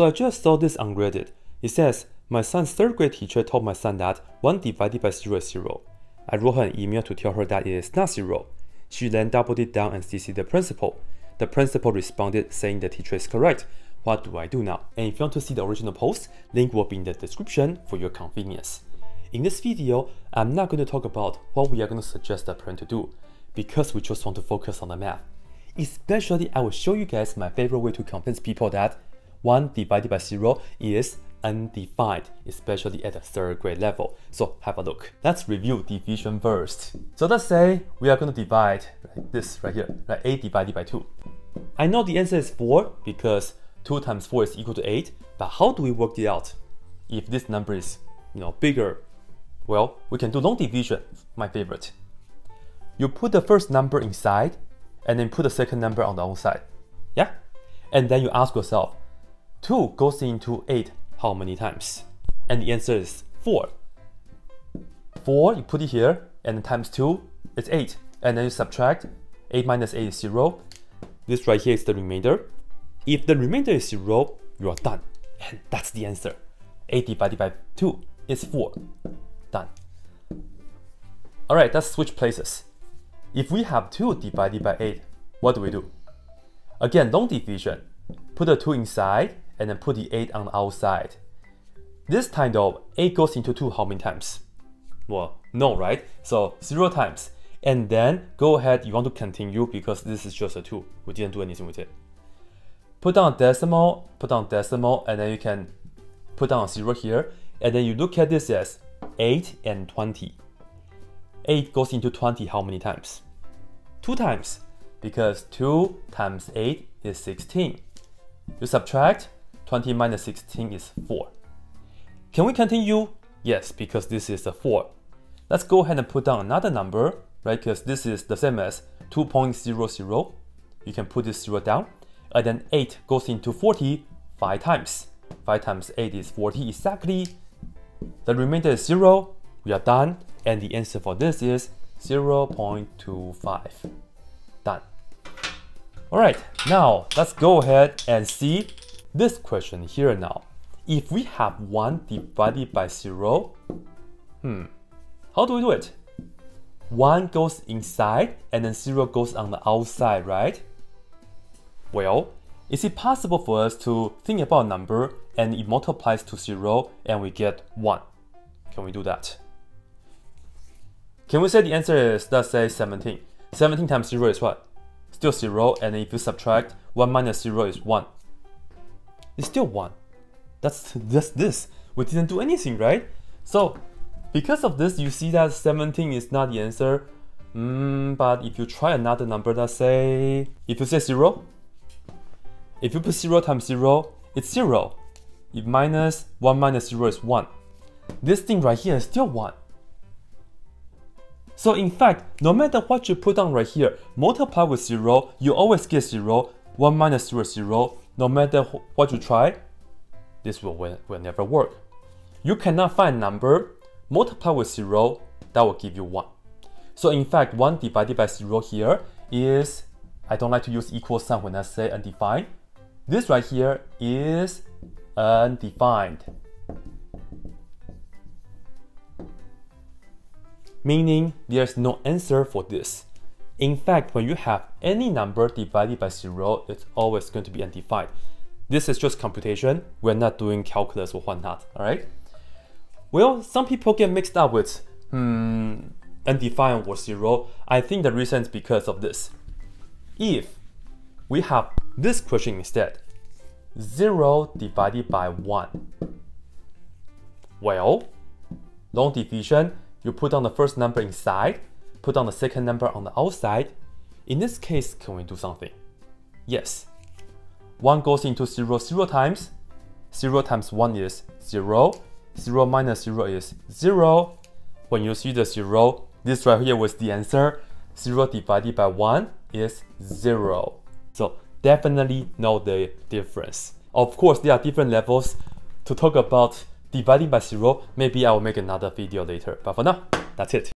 So I just saw this on Reddit. It says, my son's third grade teacher told my son that 1 divided by 0 is 0. I wrote her an email to tell her that it is not 0. She then doubled it down and CC'd the principal. The principal responded saying the teacher is correct. What do I do now? And if you want to see the original post, link will be in the description for your convenience. In this video, I'm not going to talk about what we are going to suggest the parent to do, because we just want to focus on the math. Especially, I will show you guys my favorite way to convince people that 1 divided by 0 is undefined, especially at the third grade level. So have a look. Let's review division first. So let's say we are going to divide this right here, like 8 divided by 2. I know the answer is 4 because 2 times 4 is equal to 8, but how do we work it out? If this number is you know, bigger, well, we can do long division, my favorite. You put the first number inside, and then put the second number on the outside. Yeah? And then you ask yourself, 2 goes into 8 how many times? And the answer is 4. 4, you put it here, and times 2, it's 8. And then you subtract, 8 minus 8 is 0. This right here is the remainder. If the remainder is 0, you are done. And that's the answer. 8 divided by 2 is 4. Done. Alright, let's switch places. If we have 2 divided by 8, what do we do? Again, long division. Put the 2 inside, and then put the 8 on the outside. This time though, 8 goes into 2 how many times? Well, no, right? So 0 times. And then go ahead, you want to continue because this is just a 2. We didn't do anything with it. Put down decimal, put down decimal, and then you can put down a 0 here. And then you look at this as 8 and 20. 8 goes into 20 how many times? 2 times. Because 2 times 8 is 16. You subtract, 20 minus 16 is 4. Can we continue? Yes, because this is a 4. Let's go ahead and put down another number, right? Because this is the same as 2.00. You can put this 0 down. And then 8 goes into 40 5 times. 5 times 8 is 40 exactly. The remainder is 0. We are done. And the answer for this is 0.25. Done. Alright, now let's go ahead and see this question here now. If we have 1 divided by 0, hmm, how do we do it? 1 goes inside and then 0 goes on the outside, right? Well, is it possible for us to think about a number and it multiplies to 0 and we get 1? Can we do that? Can we say the answer is, let's say 17. 17 times 0 is what? Still 0, and if you subtract, 1 minus 0 is 1 it's still 1. That's just this. We didn't do anything, right? So, because of this, you see that 17 is not the answer. Mm, but if you try another number, let's say, if you say 0, if you put 0 times 0, it's 0. If minus 1 minus 0 is 1. This thing right here is still 1. So in fact, no matter what you put down right here, multiply with 0, you always get 0, 1 minus 0 is 0, no matter what you try, this will, will, never work. You cannot find a number, multiply with 0, that will give you 1. So in fact, 1 divided by 0 here is, I don't like to use equal sign when I say undefined. This right here is undefined. Meaning there's no answer for this. In fact, when you have any number divided by zero, it's always going to be undefined. This is just computation. We're not doing calculus or whatnot, all right? Well, some people get mixed up with hmm, undefined or zero. I think the reason is because of this. If we have this question instead, 0 divided by 1. Well, long division, you put down the first number inside, put down the second number on the outside. In this case, can we do something? Yes. 1 goes into 0 0 times. 0 times 1 is 0. 0 minus 0 is 0. When you see the 0, this right here was the answer. 0 divided by 1 is 0. So definitely know the difference. Of course, there are different levels. To talk about dividing by 0, maybe I will make another video later. But for now, that's it.